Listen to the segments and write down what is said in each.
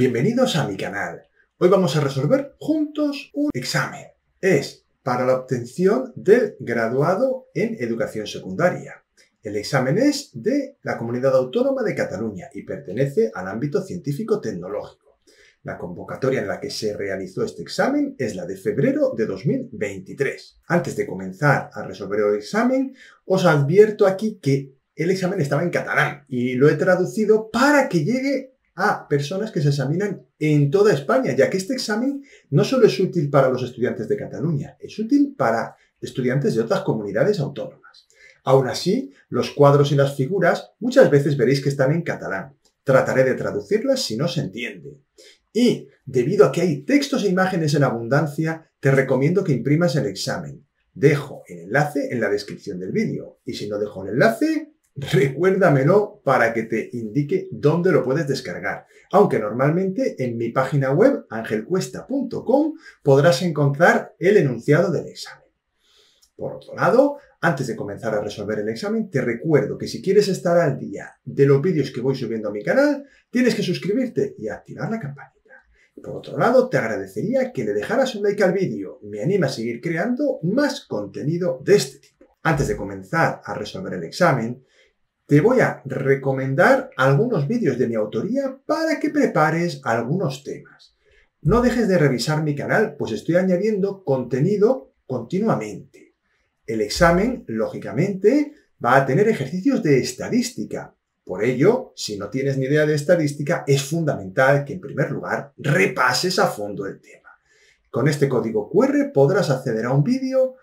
Bienvenidos a mi canal. Hoy vamos a resolver juntos un examen. Es para la obtención del graduado en educación secundaria. El examen es de la Comunidad Autónoma de Cataluña y pertenece al ámbito científico-tecnológico. La convocatoria en la que se realizó este examen es la de febrero de 2023. Antes de comenzar a resolver el examen, os advierto aquí que el examen estaba en catalán y lo he traducido para que llegue a personas que se examinan en toda España, ya que este examen no solo es útil para los estudiantes de Cataluña, es útil para estudiantes de otras comunidades autónomas. Aún así, los cuadros y las figuras muchas veces veréis que están en catalán. Trataré de traducirlas si no se entiende. Y, debido a que hay textos e imágenes en abundancia, te recomiendo que imprimas el examen. Dejo el enlace en la descripción del vídeo. Y si no dejo el enlace, recuérdamelo para que te indique dónde lo puedes descargar. Aunque normalmente en mi página web, angelcuesta.com, podrás encontrar el enunciado del examen. Por otro lado, antes de comenzar a resolver el examen, te recuerdo que si quieres estar al día de los vídeos que voy subiendo a mi canal, tienes que suscribirte y activar la campanita. Por otro lado, te agradecería que le dejaras un like al vídeo. Me anima a seguir creando más contenido de este tipo. Antes de comenzar a resolver el examen, te voy a recomendar algunos vídeos de mi autoría para que prepares algunos temas. No dejes de revisar mi canal, pues estoy añadiendo contenido continuamente. El examen, lógicamente, va a tener ejercicios de estadística. Por ello, si no tienes ni idea de estadística, es fundamental que en primer lugar repases a fondo el tema. Con este código QR podrás acceder a un vídeo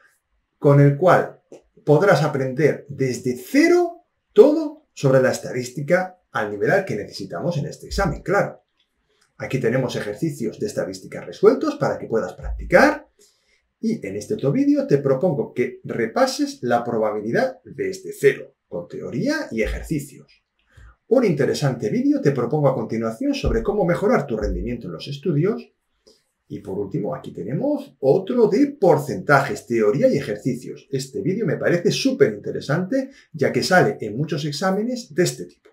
con el cual podrás aprender desde cero todo sobre la estadística al nivel al que necesitamos en este examen, claro. Aquí tenemos ejercicios de estadística resueltos para que puedas practicar. Y en este otro vídeo te propongo que repases la probabilidad desde cero, con teoría y ejercicios. Un interesante vídeo te propongo a continuación sobre cómo mejorar tu rendimiento en los estudios y por último, aquí tenemos otro de porcentajes, teoría y ejercicios. Este vídeo me parece súper interesante, ya que sale en muchos exámenes de este tipo.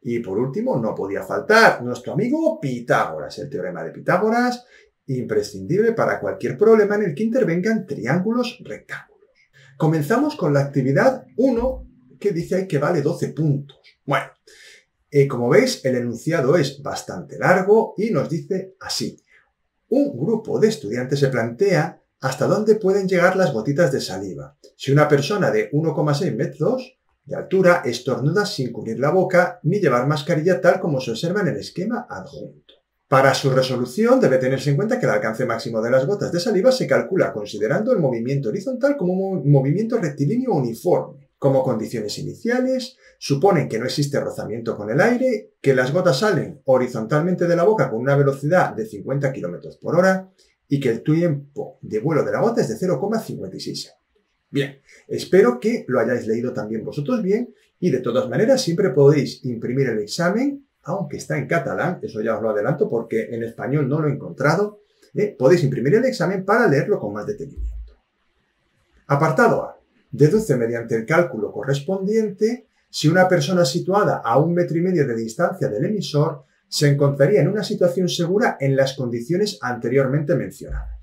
Y por último, no podía faltar nuestro amigo Pitágoras, el teorema de Pitágoras, imprescindible para cualquier problema en el que intervengan triángulos rectángulos. Comenzamos con la actividad 1, que dice ahí que vale 12 puntos. Bueno, eh, como veis, el enunciado es bastante largo y nos dice así. Un grupo de estudiantes se plantea hasta dónde pueden llegar las gotitas de saliva. Si una persona de 1,6 metros de altura estornuda sin cubrir la boca ni llevar mascarilla tal como se observa en el esquema adjunto. Para su resolución debe tenerse en cuenta que el alcance máximo de las gotas de saliva se calcula considerando el movimiento horizontal como un movimiento rectilíneo uniforme. Como condiciones iniciales, suponen que no existe rozamiento con el aire, que las gotas salen horizontalmente de la boca con una velocidad de 50 km por hora y que el tiempo de vuelo de la gota es de 0,56 Bien, espero que lo hayáis leído también vosotros bien y de todas maneras siempre podéis imprimir el examen, aunque está en catalán, eso ya os lo adelanto porque en español no lo he encontrado, ¿eh? podéis imprimir el examen para leerlo con más detenimiento. Apartado A. Deduce mediante el cálculo correspondiente si una persona situada a un metro y medio de distancia del emisor se encontraría en una situación segura en las condiciones anteriormente mencionadas.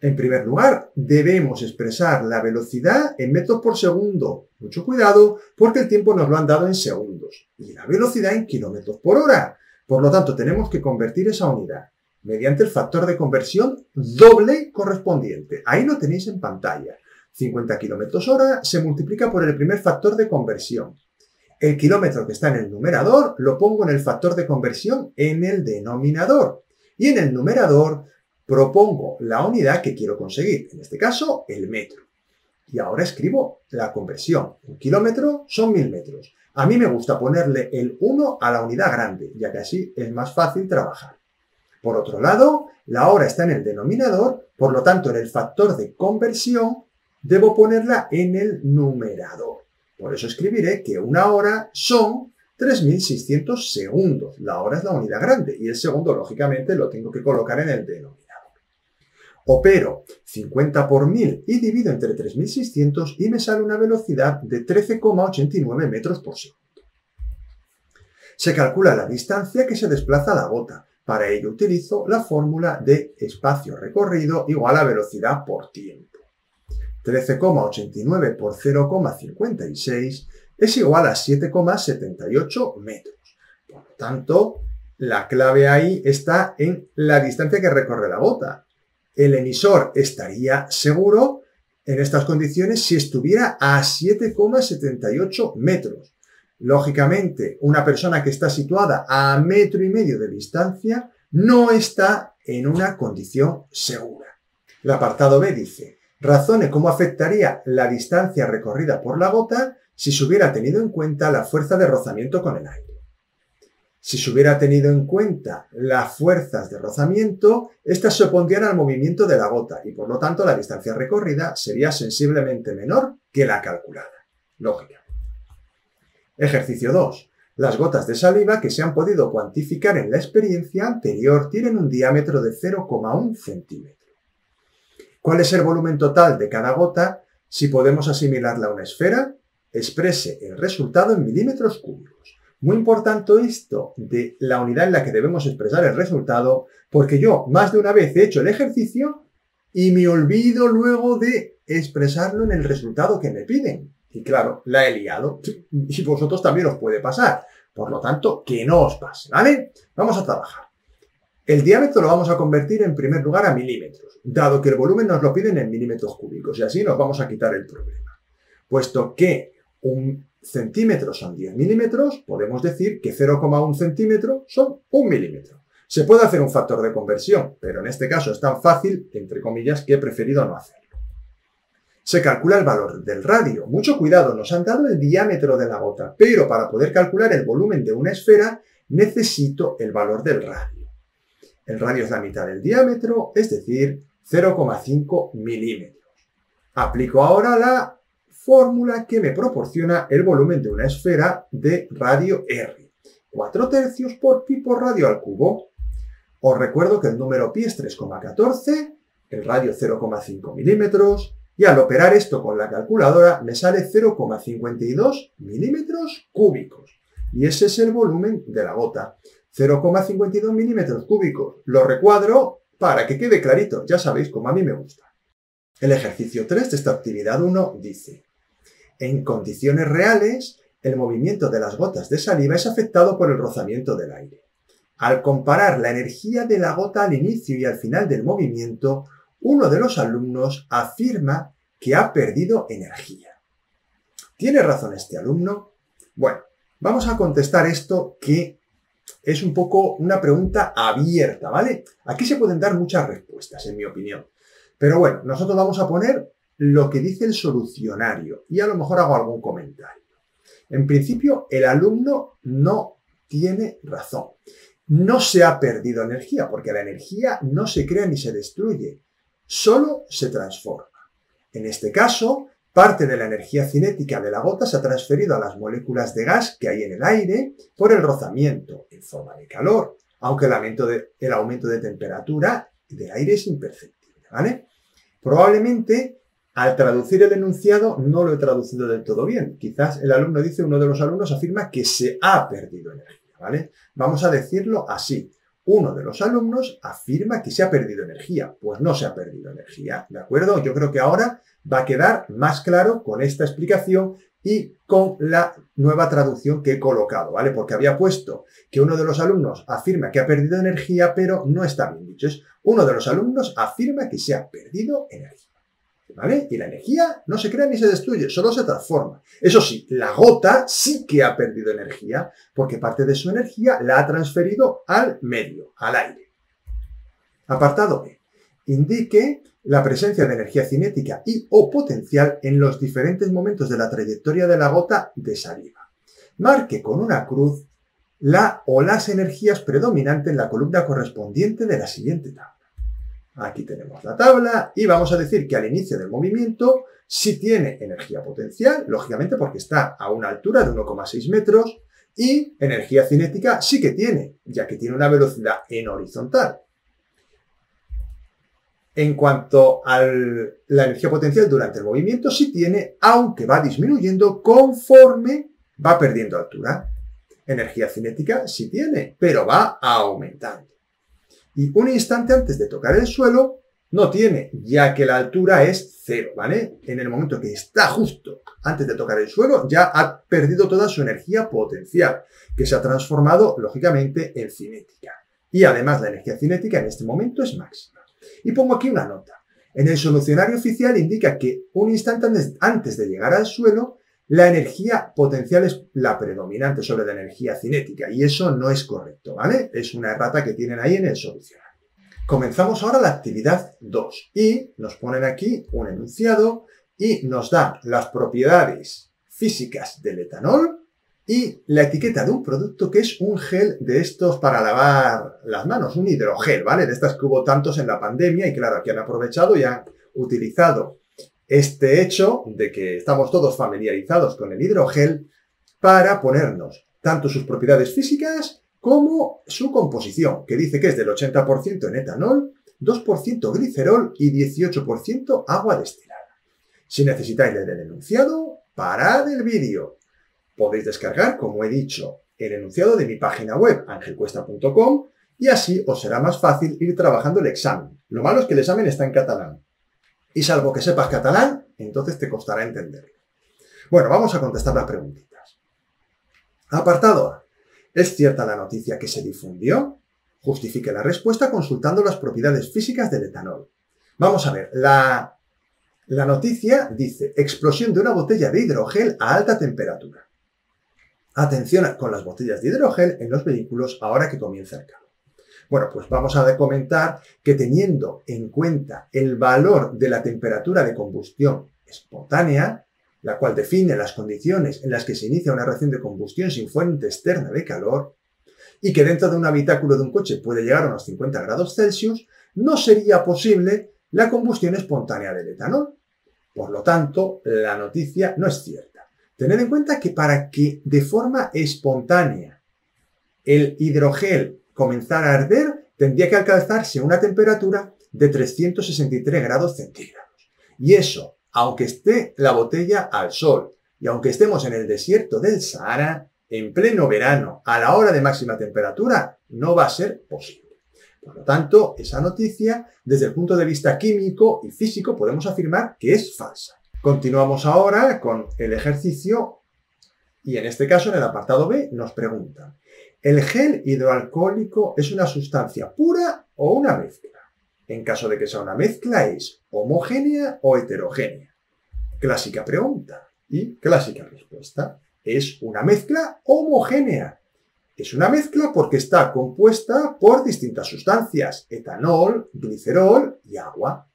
En primer lugar, debemos expresar la velocidad en metros por segundo. Mucho cuidado porque el tiempo nos lo han dado en segundos. Y la velocidad en kilómetros por hora. Por lo tanto, tenemos que convertir esa unidad mediante el factor de conversión doble correspondiente. Ahí lo tenéis en pantalla. 50 km hora se multiplica por el primer factor de conversión. El kilómetro que está en el numerador lo pongo en el factor de conversión en el denominador. Y en el numerador propongo la unidad que quiero conseguir, en este caso el metro. Y ahora escribo la conversión. Un kilómetro son mil metros. A mí me gusta ponerle el 1 a la unidad grande, ya que así es más fácil trabajar. Por otro lado, la hora está en el denominador, por lo tanto en el factor de conversión debo ponerla en el numerador. Por eso escribiré que una hora son 3.600 segundos. La hora es la unidad grande y el segundo, lógicamente, lo tengo que colocar en el denominador. Opero 50 por 1000 y divido entre 3.600 y me sale una velocidad de 13,89 metros por segundo. Se calcula la distancia que se desplaza la gota. Para ello utilizo la fórmula de espacio recorrido igual a velocidad por tiempo. 13,89 por 0,56 es igual a 7,78 metros. Por lo tanto, la clave ahí está en la distancia que recorre la gota. El emisor estaría seguro en estas condiciones si estuviera a 7,78 metros. Lógicamente, una persona que está situada a metro y medio de distancia no está en una condición segura. El apartado B dice, razone cómo afectaría la distancia recorrida por la gota si se hubiera tenido en cuenta la fuerza de rozamiento con el aire. Si se hubiera tenido en cuenta las fuerzas de rozamiento, estas se opondrían al movimiento de la gota y por lo tanto la distancia recorrida sería sensiblemente menor que la calculada. Lógica. Ejercicio 2. Las gotas de saliva que se han podido cuantificar en la experiencia anterior tienen un diámetro de 0,1 centímetro. ¿Cuál es el volumen total de cada gota? Si podemos asimilarla a una esfera, exprese el resultado en milímetros cúbicos. Muy importante esto de la unidad en la que debemos expresar el resultado, porque yo más de una vez he hecho el ejercicio y me olvido luego de expresarlo en el resultado que me piden. Y claro, la he liado. Y vosotros también os puede pasar. Por lo tanto, que no os pase, ¿vale? Vamos a trabajar. El diámetro lo vamos a convertir en primer lugar a milímetros, dado que el volumen nos lo piden en milímetros cúbicos, y así nos vamos a quitar el problema. Puesto que un centímetro son 10 milímetros, podemos decir que 0,1 centímetro son un milímetro. Se puede hacer un factor de conversión, pero en este caso es tan fácil, entre comillas, que he preferido no hacerlo. Se calcula el valor del radio. Mucho cuidado, nos han dado el diámetro de la gota, pero para poder calcular el volumen de una esfera necesito el valor del radio. El radio es la mitad del diámetro, es decir, 0,5 milímetros. Aplico ahora la fórmula que me proporciona el volumen de una esfera de radio R. 4 tercios por pi por radio al cubo. Os recuerdo que el número pi es 3,14, el radio 0,5 milímetros, y al operar esto con la calculadora me sale 0,52 milímetros cúbicos. Y ese es el volumen de la gota. 0,52 milímetros cúbicos. Lo recuadro para que quede clarito. Ya sabéis cómo a mí me gusta. El ejercicio 3 de esta actividad 1 dice, en condiciones reales, el movimiento de las gotas de saliva es afectado por el rozamiento del aire. Al comparar la energía de la gota al inicio y al final del movimiento, uno de los alumnos afirma que ha perdido energía. ¿Tiene razón este alumno? Bueno, vamos a contestar esto que es un poco una pregunta abierta, ¿vale? Aquí se pueden dar muchas respuestas, en mi opinión. Pero bueno, nosotros vamos a poner lo que dice el solucionario y a lo mejor hago algún comentario. En principio, el alumno no tiene razón. No se ha perdido energía, porque la energía no se crea ni se destruye, solo se transforma. En este caso, Parte de la energía cinética de la gota se ha transferido a las moléculas de gas que hay en el aire por el rozamiento en forma de calor, aunque el aumento de, el aumento de temperatura del aire es imperceptible. ¿vale? Probablemente al traducir el enunciado no lo he traducido del todo bien. Quizás el alumno dice, uno de los alumnos afirma que se ha perdido energía. ¿vale? Vamos a decirlo así. Uno de los alumnos afirma que se ha perdido energía. Pues no se ha perdido energía. ¿De acuerdo? Yo creo que ahora va a quedar más claro con esta explicación y con la nueva traducción que he colocado, ¿vale? Porque había puesto que uno de los alumnos afirma que ha perdido energía, pero no está bien dicho. Es uno de los alumnos afirma que se ha perdido energía. Y la energía no se crea ni se destruye, solo se transforma. Eso sí, la gota sí que ha perdido energía, porque parte de su energía la ha transferido al medio, al aire. Apartado B. Indique la presencia de energía cinética y o potencial en los diferentes momentos de la trayectoria de la gota de saliva. Marque con una cruz la o las energías predominantes en la columna correspondiente de la siguiente tabla. Aquí tenemos la tabla y vamos a decir que al inicio del movimiento sí tiene energía potencial, lógicamente porque está a una altura de 1,6 metros, y energía cinética sí que tiene, ya que tiene una velocidad en horizontal. En cuanto a la energía potencial durante el movimiento, sí tiene, aunque va disminuyendo conforme va perdiendo altura. Energía cinética sí tiene, pero va aumentando. Y un instante antes de tocar el suelo no tiene, ya que la altura es cero, ¿vale? En el momento que está justo antes de tocar el suelo, ya ha perdido toda su energía potencial, que se ha transformado, lógicamente, en cinética. Y además la energía cinética en este momento es máxima. Y pongo aquí una nota. En el solucionario oficial indica que un instante antes de llegar al suelo, la energía potencial es la predominante sobre la energía cinética y eso no es correcto, ¿vale? Es una errata que tienen ahí en el solucionario. Comenzamos ahora la actividad 2 y nos ponen aquí un enunciado y nos dan las propiedades físicas del etanol y la etiqueta de un producto que es un gel de estos para lavar las manos, un hidrogel, ¿vale? De estas que hubo tantos en la pandemia y claro, aquí han aprovechado y han utilizado este hecho de que estamos todos familiarizados con el hidrogel para ponernos tanto sus propiedades físicas como su composición, que dice que es del 80% en etanol, 2% glicerol y 18% agua destilada. Si necesitáis leer el enunciado, parad el vídeo Podéis descargar, como he dicho, el enunciado de mi página web, angelcuesta.com, y así os será más fácil ir trabajando el examen. Lo malo es que el examen está en catalán. Y salvo que sepas catalán, entonces te costará entenderlo. Bueno, vamos a contestar las preguntitas. Apartado A. ¿Es cierta la noticia que se difundió? Justifique la respuesta consultando las propiedades físicas del etanol. Vamos a ver, la, noticia dice explosión de una botella de hidrogel a alta temperatura. Atención con las botellas de hidrogel en los vehículos ahora que comienza el calor. Bueno, pues vamos a comentar que teniendo en cuenta el valor de la temperatura de combustión espontánea, la cual define las condiciones en las que se inicia una reacción de combustión sin fuente externa de calor, y que dentro de un habitáculo de un coche puede llegar a unos 50 grados Celsius, no sería posible la combustión espontánea del etanol. Por lo tanto, la noticia no es cierta. Tened en cuenta que para que de forma espontánea el hidrogel comenzara a arder, tendría que alcanzarse una temperatura de 363 grados centígrados. Y eso, aunque esté la botella al sol y aunque estemos en el desierto del Sahara, en pleno verano, a la hora de máxima temperatura, no va a ser posible. Por lo tanto, esa noticia, desde el punto de vista químico y físico, podemos afirmar que es falsa. Continuamos ahora con el ejercicio y en este caso en el apartado B nos pregunta, ¿el gel hidroalcohólico es una sustancia pura o una mezcla? En caso de que sea una mezcla, ¿es homogénea o heterogénea? Clásica pregunta y clásica respuesta. Es una mezcla homogénea. Es una mezcla porque está compuesta por distintas sustancias, etanol, glicerol y agua.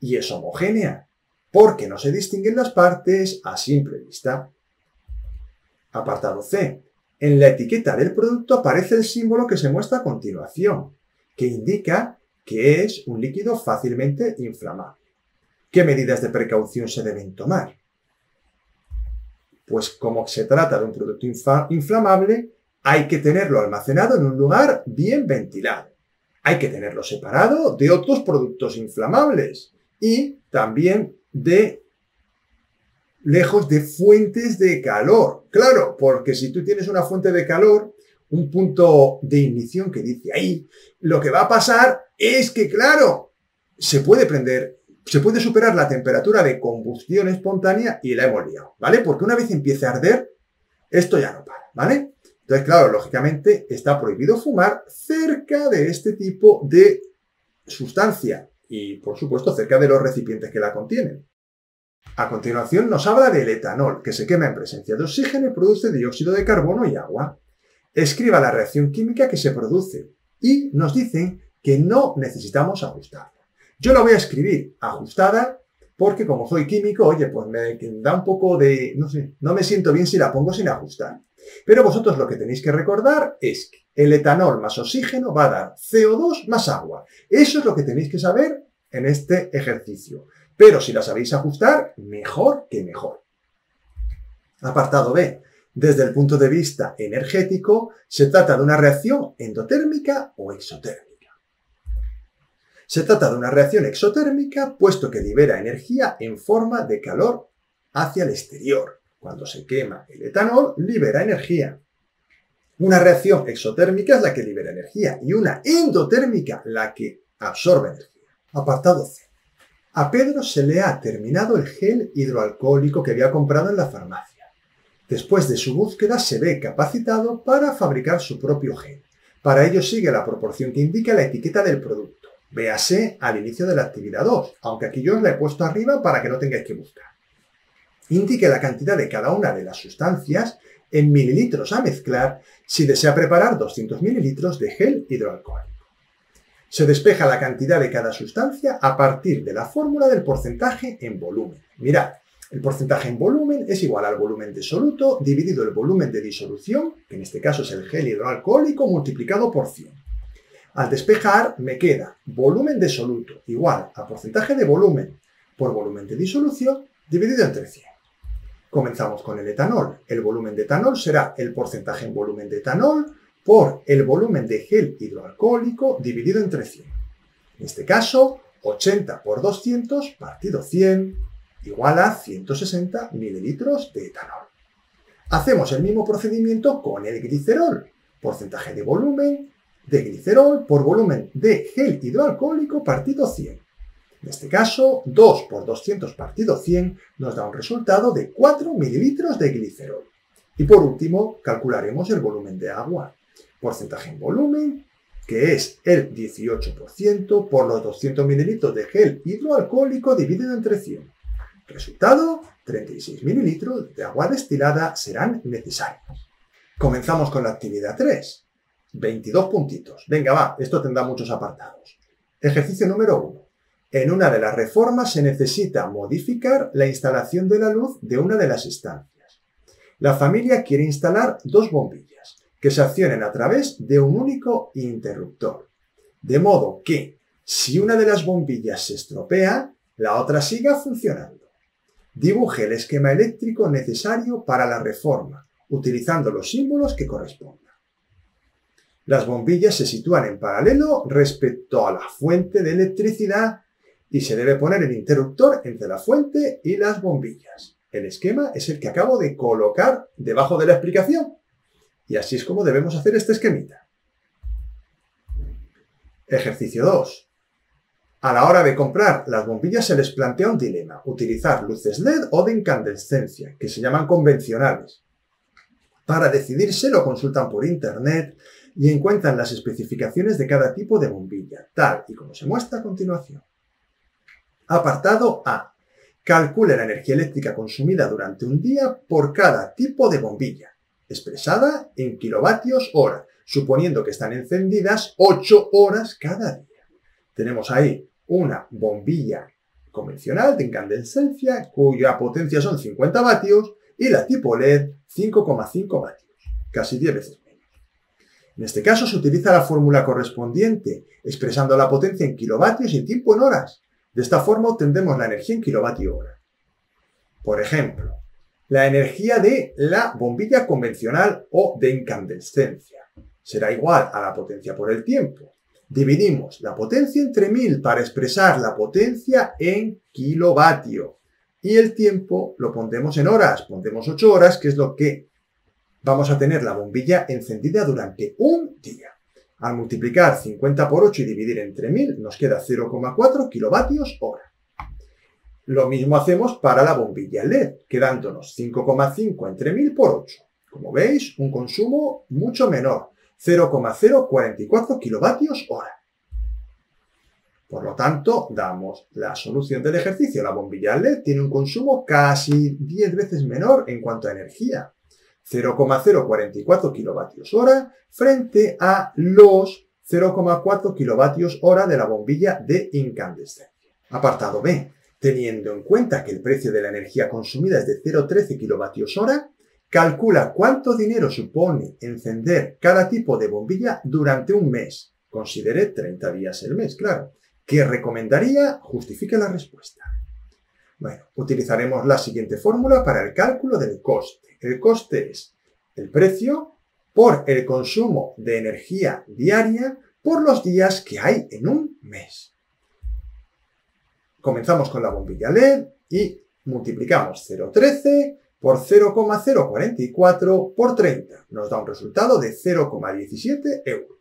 Y es homogénea porque no se distinguen las partes a simple vista. Apartado C. En la etiqueta del producto aparece el símbolo que se muestra a continuación, que indica que es un líquido fácilmente inflamable. ¿Qué medidas de precaución se deben tomar? Pues como se trata de un producto inflamable, hay que tenerlo almacenado en un lugar bien ventilado. Hay que tenerlo separado de otros productos inflamables y también de lejos de fuentes de calor. Claro, porque si tú tienes una fuente de calor, un punto de ignición que dice ahí, lo que va a pasar es que, claro, se puede prender, se puede superar la temperatura de combustión espontánea y la hemos liado, ¿vale? Porque una vez empiece a arder, esto ya no para, ¿vale? Entonces, claro, lógicamente está prohibido fumar cerca de este tipo de sustancia y, por supuesto, cerca de los recipientes que la contienen. A continuación nos habla del etanol, que se quema en presencia de oxígeno y produce dióxido de carbono y agua. Escriba la reacción química que se produce y nos dicen que no necesitamos ajustarla. Yo la voy a escribir ajustada porque como soy químico, oye, pues me da un poco de, no sé, no me siento bien si la pongo sin ajustar. Pero vosotros lo que tenéis que recordar es que el etanol más oxígeno va a dar CO2 más agua. Eso es lo que tenéis que saber en este ejercicio. Pero si la sabéis ajustar, mejor que mejor. Apartado B. Desde el punto de vista energético, se trata de una reacción endotérmica o exotérmica. Se trata de una reacción exotérmica puesto que libera energía en forma de calor hacia el exterior. Cuando se quema el etanol, libera energía. Una reacción exotérmica es la que libera energía y una endotérmica la que absorbe energía. Apartado C. A Pedro se le ha terminado el gel hidroalcohólico que había comprado en la farmacia. Después de su búsqueda se ve capacitado para fabricar su propio gel. Para ello sigue la proporción que indica la etiqueta del producto. Véase al inicio de la actividad 2, aunque aquí yo os la he puesto arriba para que no tengáis que buscar. Indique la cantidad de cada una de las sustancias en mililitros a mezclar si desea preparar 200 mililitros de gel hidroalcohólico. Se despeja la cantidad de cada sustancia a partir de la fórmula del porcentaje en volumen. Mirad, el porcentaje en volumen es igual al volumen de soluto dividido el volumen de disolución, que en este caso es el gel hidroalcohólico, multiplicado por 100. Al despejar me queda volumen de soluto igual a porcentaje de volumen por volumen de disolución dividido entre 100. Comenzamos con el etanol. El volumen de etanol será el porcentaje en volumen de etanol por el volumen de gel hidroalcohólico dividido entre 100. En este caso, 80 por 200 partido 100 igual a 160 mililitros de etanol. Hacemos el mismo procedimiento con el glicerol. Porcentaje de volumen de glicerol por volumen de gel hidroalcohólico partido 100. En este caso, 2 por 200 partido 100 nos da un resultado de 4 mililitros de glicerol. Y por último, calcularemos el volumen de agua porcentaje en volumen, que es el 18% por los 200 mililitros de gel hidroalcohólico dividido entre 100. Resultado, 36 mililitros de agua destilada serán necesarios. Comenzamos con la actividad 3. 22 puntitos. Venga, va, esto tendrá muchos apartados. Ejercicio número 1. En una de las reformas se necesita modificar la instalación de la luz de una de las estancias. La familia quiere instalar dos bombillas que se accionen a través de un único interruptor. De modo que, si una de las bombillas se estropea, la otra siga funcionando. Dibuje el esquema eléctrico necesario para la reforma, utilizando los símbolos que correspondan. Las bombillas se sitúan en paralelo respecto a la fuente de electricidad y se debe poner el interruptor entre la fuente y las bombillas. El esquema es el que acabo de colocar debajo de la explicación. Y así es como debemos hacer este esquemita. Ejercicio 2. A la hora de comprar las bombillas se les plantea un dilema, utilizar luces LED o de incandescencia, que se llaman convencionales. Para decidirse lo consultan por internet y encuentran las especificaciones de cada tipo de bombilla, tal y como se muestra a continuación. Apartado A. Calcule la energía eléctrica consumida durante un día por cada tipo de bombilla expresada en kilovatios hora, suponiendo que están encendidas 8 horas cada día. Tenemos ahí una bombilla convencional de incandescencia cuya potencia son 50 vatios y la tipo LED 5,5 vatios, casi 10 veces menos. En este caso se utiliza la fórmula correspondiente, expresando la potencia en kilovatios y tiempo en horas. De esta forma obtendremos la energía en kilovatio hora. Por ejemplo, la energía de la bombilla convencional o de incandescencia. Será igual a la potencia por el tiempo. Dividimos la potencia entre 1000 para expresar la potencia en kilovatio. Y el tiempo lo pondremos en horas. Pondremos 8 horas, que es lo que vamos a tener la bombilla encendida durante un día. Al multiplicar 50 por 8 y dividir entre 1000 nos queda 0,4 kilovatios hora. Lo mismo hacemos para la bombilla LED, quedándonos 5,5 entre 1000 por 8. Como veis, un consumo mucho menor, 0,044 kilovatios hora. Por lo tanto, damos la solución del ejercicio. La bombilla LED tiene un consumo casi 10 veces menor en cuanto a energía, 0,044 kilovatios hora frente a los 0,4 kilovatios hora de la bombilla de incandescencia. Apartado B. Teniendo en cuenta que el precio de la energía consumida es de 0,13 kWh, calcula cuánto dinero supone encender cada tipo de bombilla durante un mes. Considere 30 días el mes, claro. ¿Qué recomendaría? Justifique la respuesta. Bueno, utilizaremos la siguiente fórmula para el cálculo del coste. El coste es el precio por el consumo de energía diaria por los días que hay en un mes. Comenzamos con la bombilla LED y multiplicamos 0,13 por 0,044 por 30. Nos da un resultado de 0,17 euros.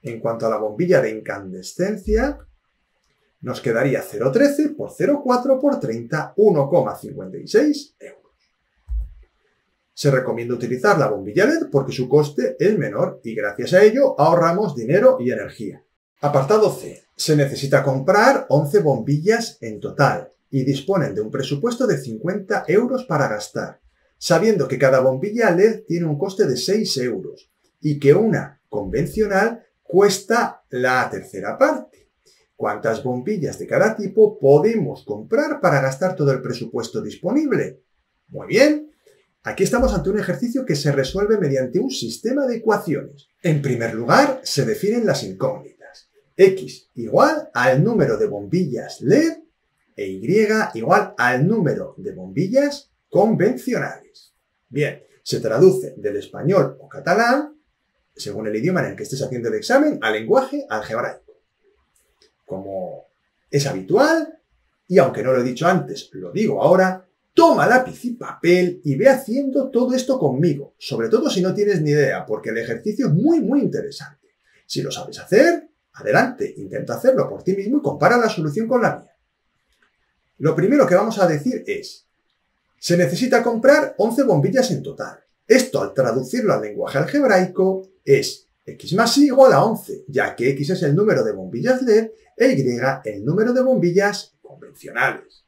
En cuanto a la bombilla de incandescencia, nos quedaría 0,13 por 0,4 por 30, 1,56 euros. Se recomienda utilizar la bombilla LED porque su coste es menor y gracias a ello ahorramos dinero y energía. Apartado C. Se necesita comprar 11 bombillas en total y disponen de un presupuesto de 50 euros para gastar, sabiendo que cada bombilla LED tiene un coste de 6 euros y que una convencional cuesta la tercera parte. ¿Cuántas bombillas de cada tipo podemos comprar para gastar todo el presupuesto disponible? Muy bien. Aquí estamos ante un ejercicio que se resuelve mediante un sistema de ecuaciones. En primer lugar, se definen las incógnitas. X igual al número de bombillas LED e Y igual al número de bombillas convencionales. Bien, se traduce del español o catalán según el idioma en el que estés haciendo el examen, al lenguaje algebraico. Como es habitual, y aunque no lo he dicho antes, lo digo ahora, toma lápiz y papel y ve haciendo todo esto conmigo, sobre todo si no tienes ni idea, porque el ejercicio es muy, muy interesante. Si lo sabes hacer, adelante, intenta hacerlo por ti mismo y compara la solución con la mía. Lo primero que vamos a decir es, se necesita comprar 11 bombillas en total. Esto, al traducirlo al lenguaje algebraico, es x más y igual a 11, ya que x es el número de bombillas LED e y el número de bombillas convencionales.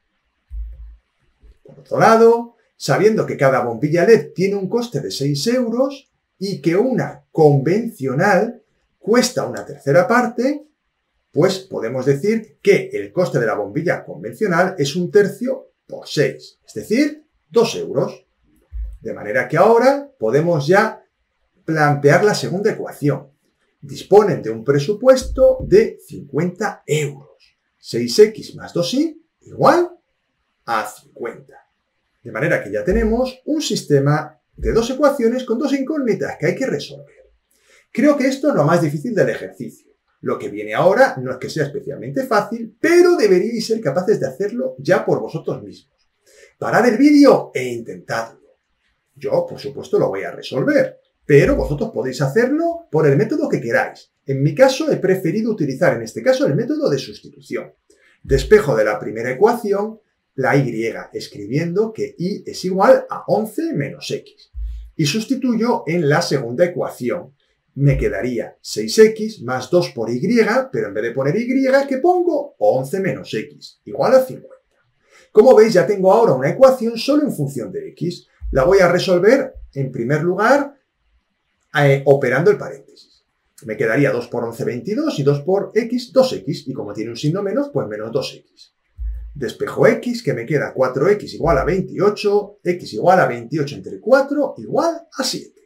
Por otro lado, sabiendo que cada bombilla LED tiene un coste de 6 euros y que una convencional cuesta una tercera parte, pues podemos decir que el coste de la bombilla convencional es un tercio por 6, es decir, 2 euros. De manera que ahora podemos ya plantear la segunda ecuación. Disponen de un presupuesto de 50 euros. 6x más 2y igual a 50. De manera que ya tenemos un sistema de dos ecuaciones con dos incógnitas que hay que resolver. Creo que esto es lo más difícil del ejercicio. Lo que viene ahora no es que sea especialmente fácil, pero deberíais ser capaces de hacerlo ya por vosotros mismos. Parad el vídeo e intentadlo. Yo, por supuesto, lo voy a resolver, pero vosotros podéis hacerlo por el método que queráis. En mi caso, he preferido utilizar en este caso el método de sustitución. Despejo de la primera ecuación la y escribiendo que y es igual a 11 menos x. Y sustituyo en la segunda ecuación. Me quedaría 6x más 2 por y, pero en vez de poner y, ¿qué pongo? 11 menos x, igual a 50. Como veis, ya tengo ahora una ecuación solo en función de x. La voy a resolver, en primer lugar, eh, operando el paréntesis. Me quedaría 2 por 11, 22 y 2 por x, 2x. Y como tiene un signo menos, pues menos 2x. Despejo x, que me queda 4x igual a 28, x igual a 28 entre 4 igual a 7.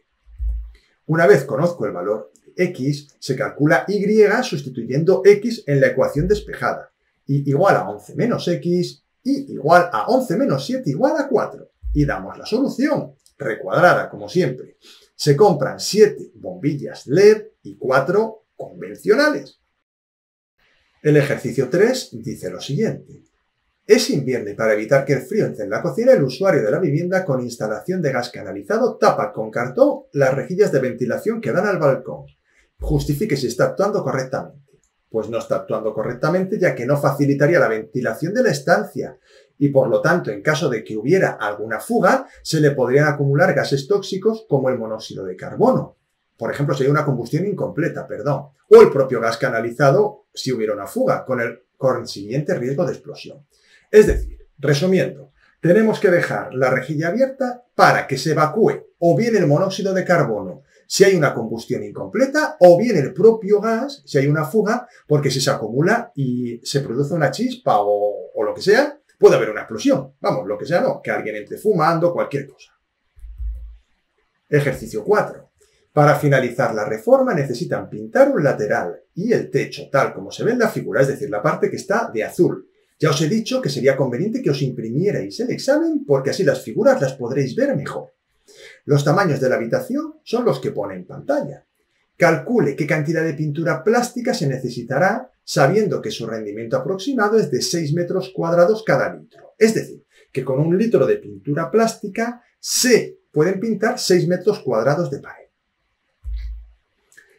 Una vez conozco el valor x, se calcula y sustituyendo x en la ecuación despejada. y igual a 11 menos x, y igual a 11 menos 7 igual a 4. Y damos la solución, recuadrada como siempre. Se compran 7 bombillas LED y 4 convencionales. El ejercicio 3 dice lo siguiente. Es invierno y para evitar que el frío entre en la cocina, el usuario de la vivienda con instalación de gas canalizado tapa con cartón las rejillas de ventilación que dan al balcón. Justifique si está actuando correctamente. Pues no está actuando correctamente ya que no facilitaría la ventilación de la estancia y por lo tanto en caso de que hubiera alguna fuga se le podrían acumular gases tóxicos como el monóxido de carbono. Por ejemplo, hay una combustión incompleta, perdón. O el propio gas canalizado si hubiera una fuga con el consiguiente riesgo de explosión. Es decir, resumiendo, tenemos que dejar la rejilla abierta para que se evacúe o bien el monóxido de carbono si hay una combustión incompleta o bien el propio gas si hay una fuga porque si se acumula y se produce una chispa o, lo que sea, puede haber una explosión. Vamos, lo que sea, no, que alguien entre fumando, cualquier cosa. Ejercicio 4. Para finalizar la reforma necesitan pintar un lateral y el techo tal como se ve en la figura, es decir, la parte que está de azul. Ya os he dicho que sería conveniente que os imprimierais el examen porque así las figuras las podréis ver mejor. Los tamaños de la habitación son los que pone en pantalla. Calcule qué cantidad de pintura plástica se necesitará sabiendo que su rendimiento aproximado es de 6 metros cuadrados cada litro. Es decir, que con un litro de pintura plástica se pueden pintar 6 metros cuadrados de pared.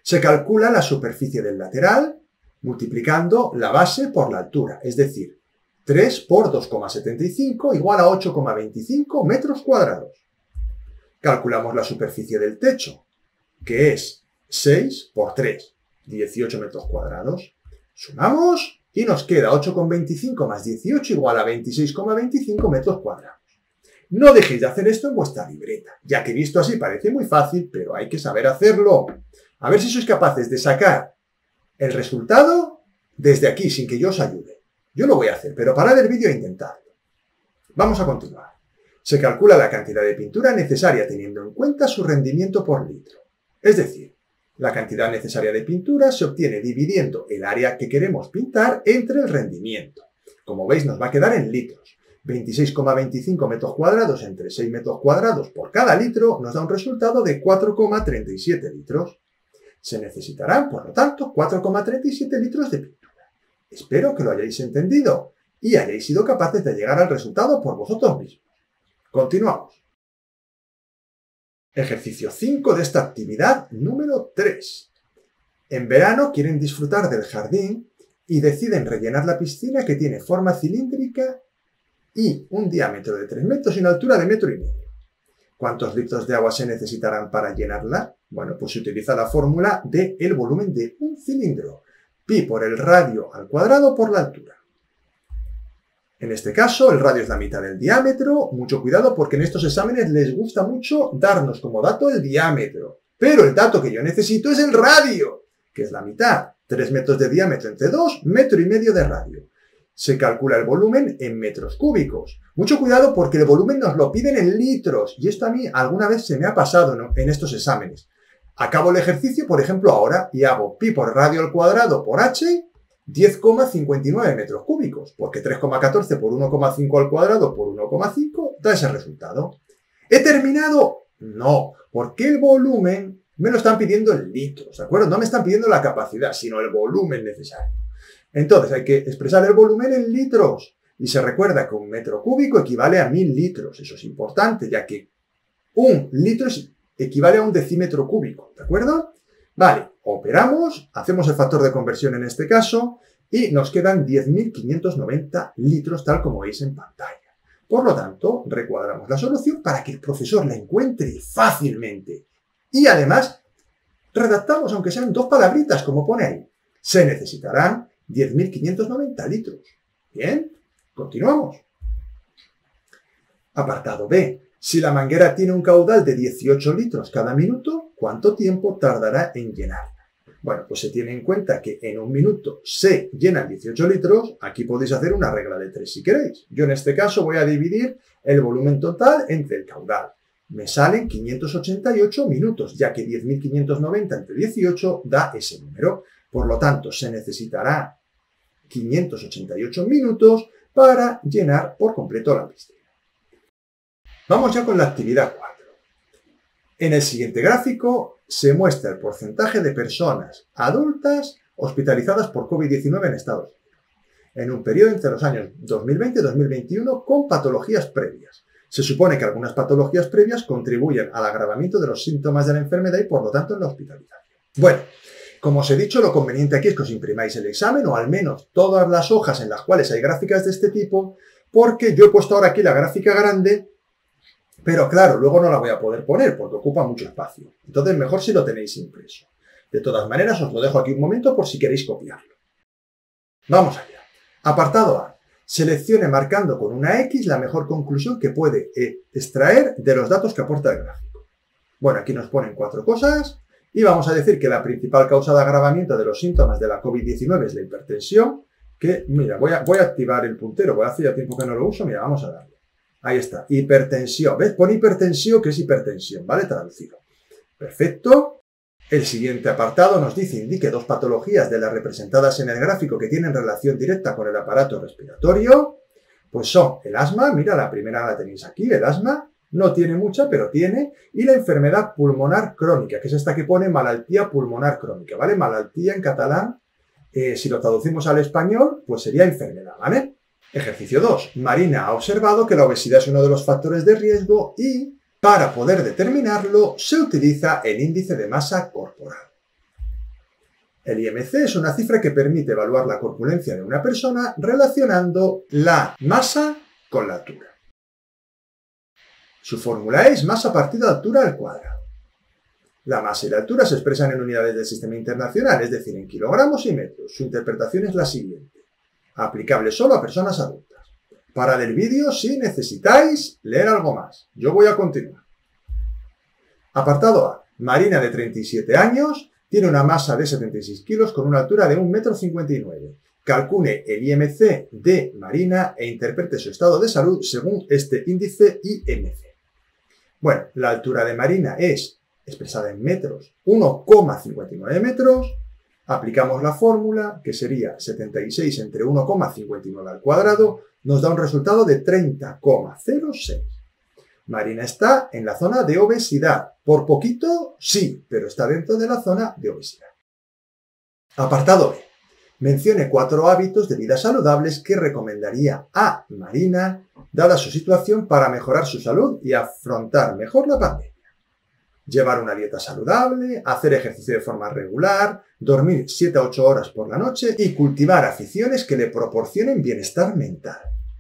Se calcula la superficie del lateral multiplicando la base por la altura, es decir, 3 por 2,75 igual a 8,25 metros cuadrados. Calculamos la superficie del techo, que es 6 por 3, 18 metros cuadrados. Sumamos y nos queda 8,25 más 18 igual a 26,25 metros cuadrados. No dejéis de hacer esto en vuestra libreta, ya que visto así parece muy fácil, pero hay que saber hacerlo. A ver si sois capaces de sacar el resultado desde aquí sin que yo os ayude. Yo lo voy a hacer, pero parad el vídeo e intentadlo. Vamos a continuar. Se calcula la cantidad de pintura necesaria teniendo en cuenta su rendimiento por litro. Es decir, la cantidad necesaria de pintura se obtiene dividiendo el área que queremos pintar entre el rendimiento. Como veis, nos va a quedar en litros. 26,25 metros cuadrados entre 6 metros cuadrados por cada litro nos da un resultado de 4,37 litros. Se necesitarán, por lo tanto, 4,37 litros de pintura. Espero que lo hayáis entendido y hayáis sido capaces de llegar al resultado por vosotros mismos. Continuamos. Ejercicio 5 de esta actividad número 3. En verano quieren disfrutar del jardín y deciden rellenar la piscina que tiene forma cilíndrica y un diámetro de 3 metros y una altura de metro y medio. ¿Cuántos litros de agua se necesitarán para llenarla? Bueno, pues se utiliza la fórmula de el volumen de un cilindro. Pi por el radio al cuadrado por la altura. En este caso, el radio es la mitad del diámetro. Mucho cuidado porque en estos exámenes les gusta mucho darnos como dato el diámetro. Pero el dato que yo necesito es el radio, que es la mitad. 3 metros de diámetro entre 2, metro y medio de radio. Se calcula el volumen en metros cúbicos. Mucho cuidado porque el volumen nos lo piden en litros. Y esto a mí alguna vez se me ha pasado en estos exámenes. Acabo el ejercicio, por ejemplo, ahora y hago pi por radio al cuadrado por h 10,59 metros cúbicos, porque 3,14 por 1,5 al cuadrado por 1,5 da ese resultado. ¿He terminado? No, porque el volumen me lo están pidiendo en litros, ¿de acuerdo? No me están pidiendo la capacidad, sino el volumen necesario. Entonces hay que expresar el volumen en litros. Y se recuerda que un metro cúbico equivale a mil litros. Eso es importante, ya que un litro equivale a un decímetro cúbico, ¿de acuerdo? Vale, operamos, hacemos el factor de conversión en este caso y nos quedan 10.590 litros tal como veis en pantalla. Por lo tanto, recuadramos la solución para que el profesor la encuentre fácilmente. Y además, redactamos aunque sean dos palabritas como pone ahí. Se necesitarán 10.590 litros. Bien, continuamos. Apartado B. Si la manguera tiene un caudal de 18 litros cada minuto, ¿Cuánto tiempo tardará en llenar? Bueno, pues se tiene en cuenta que en un minuto se llenan 18 litros. Aquí podéis hacer una regla de 3 si queréis. Yo en este caso voy a dividir el volumen total entre el caudal. Me salen 588 minutos, ya que 10.590 entre 18 da ese número. Por lo tanto, se necesitará 588 minutos para llenar por completo la piscina. Vamos ya con la actividad 4. En el siguiente gráfico se muestra el porcentaje de personas adultas hospitalizadas por COVID-19 en Estados Unidos, en un periodo entre los años 2020 y 2021 con patologías previas. Se supone que algunas patologías previas contribuyen al agravamiento de los síntomas de la enfermedad y por lo tanto en la hospitalización. Bueno, como os he dicho, lo conveniente aquí es que os imprimáis el examen o al menos todas las hojas en las cuales hay gráficas de este tipo, porque yo he puesto ahora aquí la gráfica grande pero claro, luego no la voy a poder poner porque ocupa mucho espacio. Entonces, mejor si lo tenéis impreso. De todas maneras, os lo dejo aquí un momento por si queréis copiarlo. Vamos allá. Apartado A. Seleccione marcando con una X la mejor conclusión que puede eh, extraer de los datos que aporta el gráfico. Bueno, aquí nos ponen cuatro cosas y vamos a decir que la principal causa de agravamiento de los síntomas de la COVID-19 es la hipertensión, que, mira, voy a, activar el puntero, voy a hacer ya tiempo que no lo uso, mira, vamos a darle. Ahí está, hipertensión. ¿Ves? Pon hipertensión, que es hipertensión, ¿vale? Traducido. Perfecto. El siguiente apartado nos dice, indique dos patologías de las representadas en el gráfico que tienen relación directa con el aparato respiratorio. Pues son el asma, mira, la primera la tenéis aquí, el asma, no tiene mucha, pero tiene, y la enfermedad pulmonar crónica, que es esta que pone malaltía pulmonar crónica, ¿vale? Malaltía en catalán, eh, si lo traducimos al español, pues sería enfermedad, ¿vale? Ejercicio 2. Marina ha observado que la obesidad es uno de los factores de riesgo y, para poder determinarlo, se utiliza el índice de masa corporal. El IMC es una cifra que permite evaluar la corpulencia de una persona relacionando la masa con la altura. Su fórmula es masa partida altura al cuadrado. La masa y la altura se expresan en unidades del sistema internacional, es decir, en kilogramos y metros. Su interpretación es la siguiente, aplicable solo a personas adultas. Para el vídeo si necesitáis leer algo más. Yo voy a continuar. Apartado A. Marina de 37 años tiene una masa de 76 kilos con una altura de 1,59 m. Calcule el IMC de Marina e interprete su estado de salud según este índice IMC. Bueno, la altura de Marina es expresada en metros, 1,59 metros, aplicamos la fórmula, que sería 76 entre 1,59 al cuadrado, nos da un resultado de 30,06. Marina está en la zona de obesidad. Por poquito, sí, pero está dentro de la zona de obesidad. Apartado B. Mencione cuatro hábitos de vida saludables que recomendaría a Marina, dada su situación, para mejorar su salud y afrontar mejor la pandemia llevar una dieta saludable, hacer ejercicio de forma regular, dormir 7 a 8 horas por la noche y cultivar aficiones que le proporcionen bienestar mental.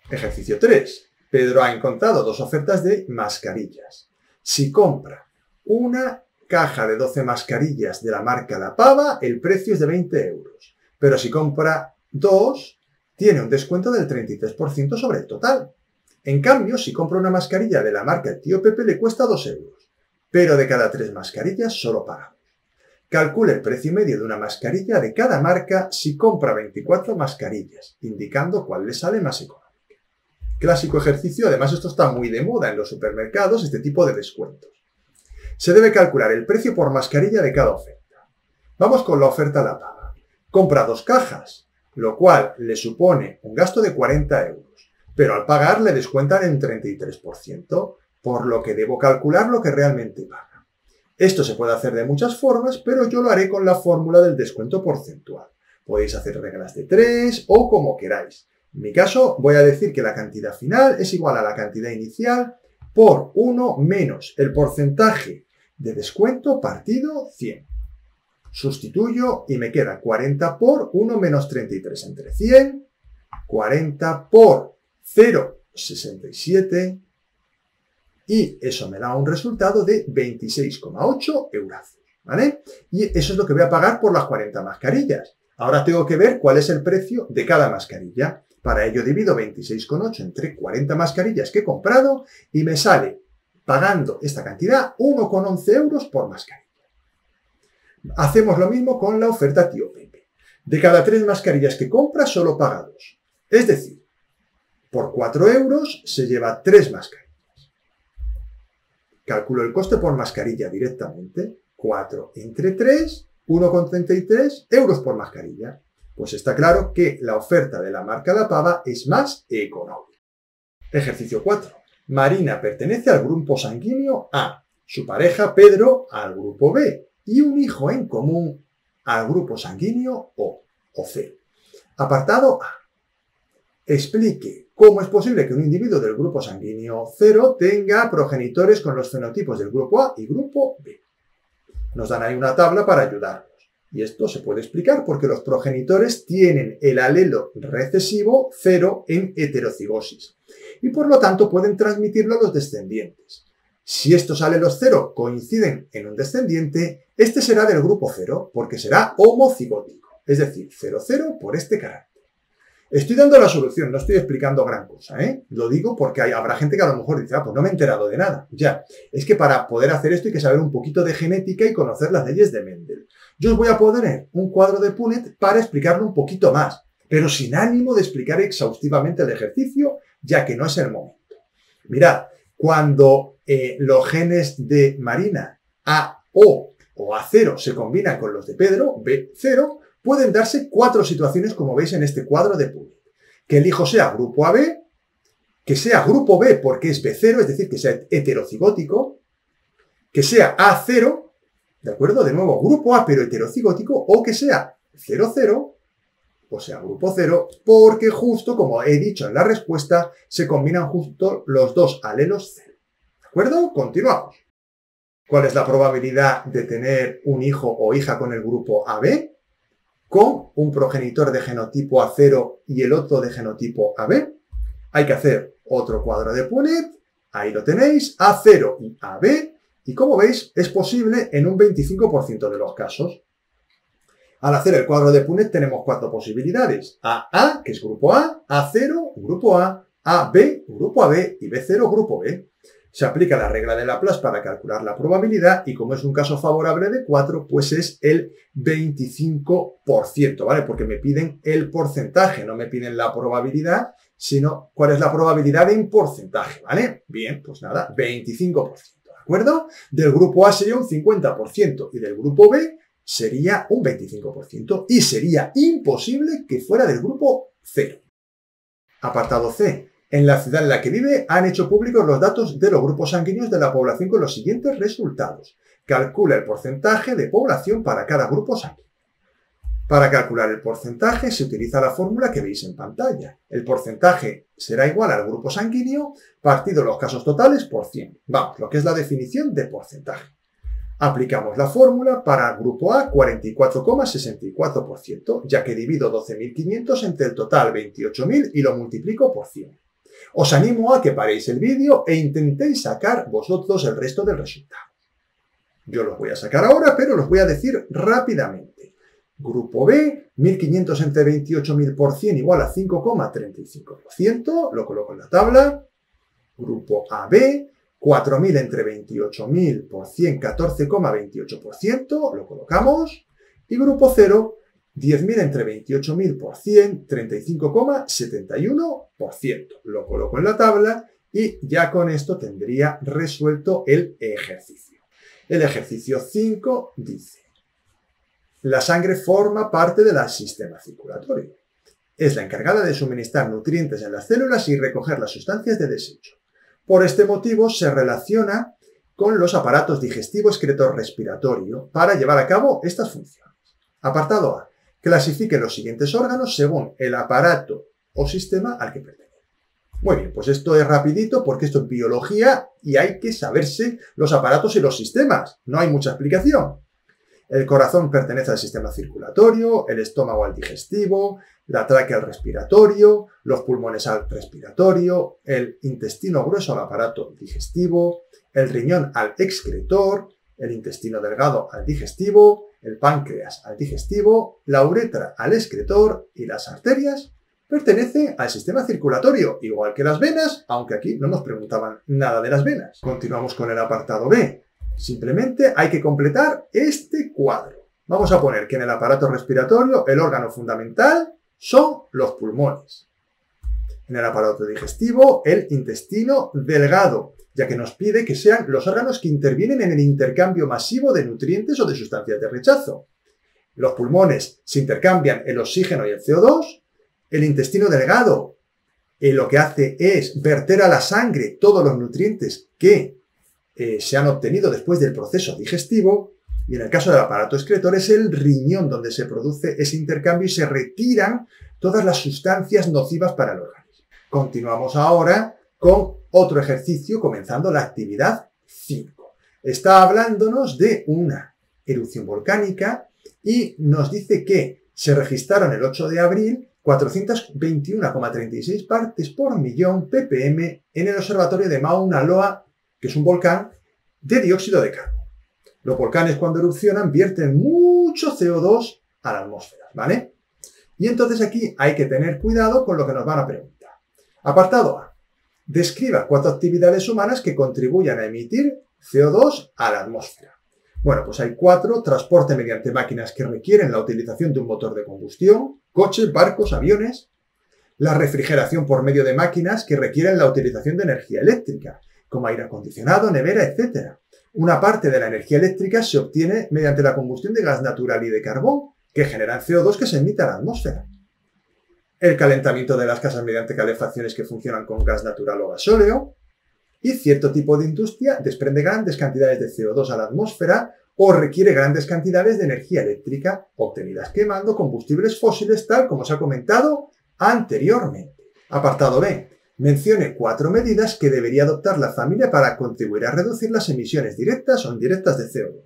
Ejercicio 3. Pedro ha encontrado dos ofertas de mascarillas. Si compra una caja de 12 mascarillas de la marca La Pava, el precio es de 20 euros. Pero si compra dos, tiene un descuento del 33% sobre el total. En cambio, si compra una mascarilla de la marca Tío Pepe, le cuesta 2 euros pero de cada tres mascarillas solo pagamos. Calcule el precio medio de una mascarilla de cada marca si compra 24 mascarillas, indicando cuál le sale más económica. Clásico ejercicio, además esto está muy de moda en los supermercados, este tipo de descuentos. Se debe calcular el precio por mascarilla de cada oferta. Vamos con la oferta La Paga. Compra dos cajas, lo cual le supone un gasto de 40 euros, pero al pagar le descuentan en 33%, por lo que debo calcular lo que realmente paga. Esto se puede hacer de muchas formas, pero yo lo haré con la fórmula del descuento porcentual. Podéis hacer reglas de 3 o como queráis. En mi caso, voy a decir que la cantidad final es igual a la cantidad inicial por 1 menos el porcentaje de descuento partido 100. Sustituyo y me queda 40 por 1 menos 33 entre 100, 40 por 0,67 y eso me da un resultado de 26,8 euros. ¿Vale? Y eso es lo que voy a pagar por las 40 mascarillas. Ahora tengo que ver cuál es el precio de cada mascarilla. Para ello divido 26,8 entre 40 mascarillas que he comprado y me sale, pagando esta cantidad, 1,11 euros por mascarilla. Hacemos lo mismo con la oferta Tío Pepe. De cada tres mascarillas que compra, solo paga dos. Es decir, por 4 euros se lleva tres mascarillas. Calculo el coste por mascarilla directamente. 4 entre 3, 1,33 euros por mascarilla. Pues está claro que la oferta de la marca La Pava es más económica. Ejercicio 4. Marina pertenece al grupo sanguíneo A, su pareja Pedro al grupo B y un hijo en común al grupo sanguíneo O o C. Apartado A. Explique ¿Cómo es posible que un individuo del grupo sanguíneo 0 tenga progenitores con los fenotipos del grupo A y grupo B? Nos dan ahí una tabla para ayudarnos. Y esto se puede explicar porque los progenitores tienen el alelo recesivo 0 en heterocigosis y por lo tanto pueden transmitirlo a los descendientes. Si estos alelos 0 coinciden en un descendiente, este será del grupo 0 porque será homocigótico, es decir, 0,0 por este carácter. Estoy dando la solución, no estoy explicando gran cosa, ¿eh? Lo digo porque habrá gente que a lo mejor dice, ah, pues no me he enterado de nada. Ya, es que para poder hacer esto hay que saber un poquito de genética y conocer las leyes de Mendel. Yo os voy a poner un cuadro de Punnett para explicarlo un poquito más, pero sin ánimo de explicar exhaustivamente el ejercicio, ya que no es el momento. Mirad, cuando eh, los genes de Marina A, O o A0 se combinan con los de Pedro, B0, pueden darse cuatro situaciones como veis en este cuadro de Punnett. Que el hijo sea grupo AB, que sea grupo B porque es B0, es decir, que sea heterocigótico, que sea A0, ¿de acuerdo? De nuevo, grupo A pero heterocigótico, o que sea 00, o sea, grupo cero, porque justo como he dicho en la respuesta, se combinan justo los dos alelos cero. ¿De acuerdo? Continuamos. ¿Cuál es la probabilidad de tener un hijo o hija con el grupo AB? Con un progenitor de genotipo A0 y el otro de genotipo AB. Hay que hacer otro cuadro de Punnett. Ahí lo tenéis, A0 y AB. Y como veis, es posible en un 25% de los casos. Al hacer el cuadro de Punnett tenemos cuatro posibilidades. AA, que es grupo A, A0, grupo A, AB, grupo AB y B0, grupo B. Se aplica la regla de Laplace para calcular la probabilidad y como es un caso favorable de 4, pues es el 25%, ¿vale? Porque me piden el porcentaje, no me piden la probabilidad, sino cuál es la probabilidad en porcentaje, ¿vale? Bien, pues nada, 25%, ¿de acuerdo? Del grupo A sería un 50% y del grupo B sería un 25% y sería imposible que fuera del grupo 0. Apartado C. En la ciudad en la que vive han hecho públicos los datos de los grupos sanguíneos de la población con los siguientes resultados. Calcula el porcentaje de población para cada grupo sanguíneo. Para calcular el porcentaje se utiliza la fórmula que veis en pantalla. El porcentaje será igual al grupo sanguíneo partido los casos totales por 100. Vamos, lo que es la definición de porcentaje. Aplicamos la fórmula para el grupo A 44,64%, ya que divido 12.500 entre el total 28.000 y lo multiplico por 100. Os animo a que paréis el vídeo e intentéis sacar vosotros el resto del resultado. Yo los voy a sacar ahora, pero los voy a decir rápidamente. Grupo B, 1.500 entre 28.000 por 100 igual a 5,35%, lo coloco en la tabla. Grupo AB, 4.000 entre 28.000 por 100, 14,28%, lo colocamos. Y grupo 0, 10.000 entre 28.000 por 100, 35,71%. Lo coloco en la tabla y ya con esto tendría resuelto el ejercicio. El ejercicio 5 dice, la sangre forma parte del sistema circulatorio. Es la encargada de suministrar nutrientes en las células y recoger las sustancias de desecho. Por este motivo se relaciona con los aparatos digestivo, excretor, respiratorio para llevar a cabo estas funciones. Apartado A. Clasifique los siguientes órganos según el aparato o sistema al que pertenece. Muy bien, pues esto es rapidito porque esto es biología y hay que saberse los aparatos y los sistemas. No hay mucha explicación. El corazón pertenece al sistema circulatorio, el estómago al digestivo, la tráquea al respiratorio, los pulmones al respiratorio, el intestino grueso al aparato digestivo, el riñón al excretor, el intestino delgado al digestivo, el páncreas al digestivo, la uretra al excretor y las arterias pertenecen al sistema circulatorio, igual que las venas, aunque aquí no nos preguntaban nada de las venas. Continuamos con el apartado B. Simplemente hay que completar este cuadro. Vamos a poner que en el aparato respiratorio el órgano fundamental son los pulmones. En el aparato digestivo, el intestino delgado, ya que nos pide que sean los órganos que intervienen en el intercambio masivo de nutrientes o de sustancias de rechazo. Los pulmones se intercambian el oxígeno y el CO2. El intestino delgado eh, lo que hace es verter a la sangre todos los nutrientes que eh, se han obtenido después del proceso digestivo, y en el caso del aparato excretor es el riñón donde se produce ese intercambio y se retiran todas las sustancias nocivas para el organismo. Continuamos ahora con otro ejercicio comenzando la actividad 5. Está hablándonos de una erupción volcánica y nos dice que se registraron el 8 de abril 421,36 partes por millón ppm en el observatorio de Mauna Loa que es un volcán, de dióxido de carbono. Los volcanes cuando erupcionan vierten mucho CO2 a la atmósfera, ¿vale? Y entonces aquí hay que tener cuidado con lo que nos van a preguntar. Apartado A. Describa cuatro actividades humanas que contribuyan a emitir CO2 a la atmósfera. Bueno, pues hay cuatro. Transporte mediante máquinas que requieren la utilización de un motor de combustión, coches, barcos, aviones. La refrigeración por medio de máquinas que requieren la utilización de energía eléctrica, como aire acondicionado, nevera, etc. Una parte de la energía eléctrica se obtiene mediante la combustión de gas natural y de carbón, que generan CO2 que se emite a la atmósfera. El calentamiento de las casas mediante calefacciones que funcionan con gas natural o gasóleo. Y cierto tipo de industria desprende grandes cantidades de CO2 a la atmósfera o requiere grandes cantidades de energía eléctrica obtenidas quemando combustibles fósiles tal como se ha comentado anteriormente. Apartado B. Mencione cuatro medidas que debería adoptar la familia para contribuir a reducir las emisiones directas o indirectas de CO2.